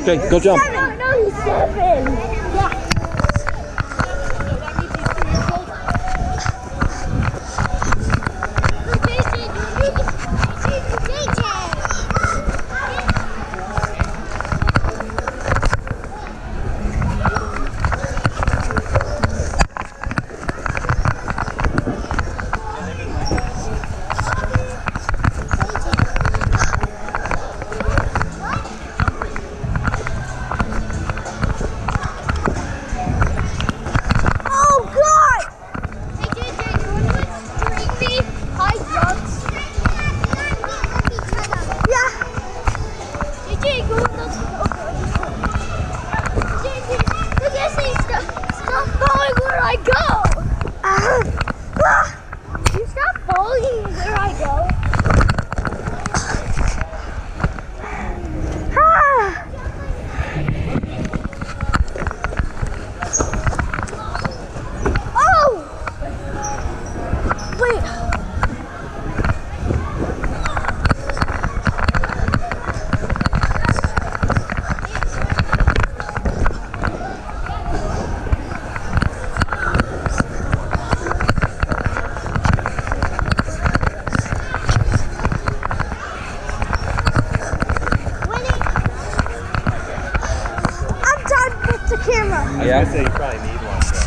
Okay, go jump. Seven. No, he's seven. camera. I was yeah. gonna say you probably need one.